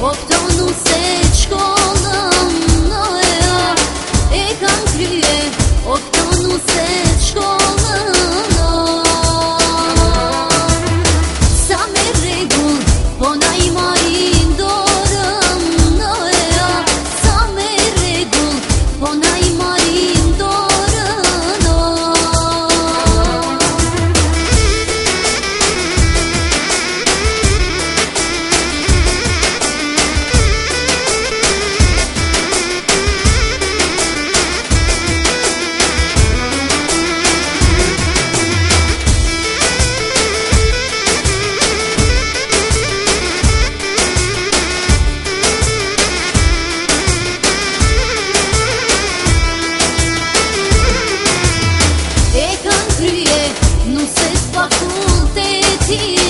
Ou tão no céu. Esse espaço te tira